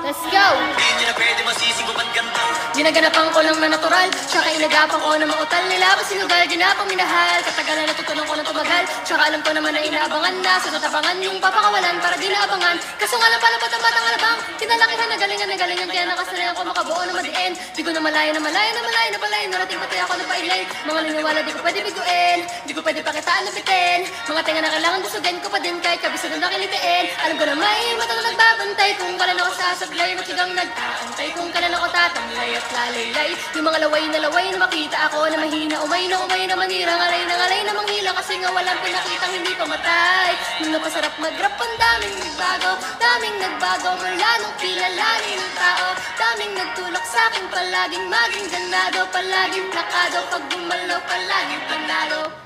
Let's go! Hindi na pwede masisi ko ba't ganito Ginaganapan ko lang na natural Tsaka inagapan ko na mautal nila. Pa sinugal, ginapang minahal? Katagalan natutunan ko ng tumagal. Tsaka alam ko naman na inaabangan na. Sa tatapangan yung papakawalan Para di naabangan Kaso nga lang pala ba't ang batang alabang. Kinalakihan na galingan na galingan Kaya nakasanayan ko makabuo na madiin. Di ko na malaya na malaya na malaya na palay Narating pati ako na pailay. Mga liniwala di ko pwede biguin. Di ko pwede pakitaan na bitin Mga tenga na kailangan dusugin ko pa din. Kahit kabisado na kilitiin. Alam ko na may mata na nagbabantay Kung kailan ako sasablay Matigang nagtatantay Kung kailan ako tatamlay at lalaylay Yung mga laway na laway na makita ako Na mahina. Umay na umay na manira Ngalay na ngalay na manghila Kasi nga walang pinakitang hindi pamatay. Nung napasarap mag-rap Ang daming nagbago Daming nagbago. Mula nung kilalanin ng tao Daming nagtulak sa akin Palaging maging ganado Palaging plakado. Pag gumalaw palaging panalo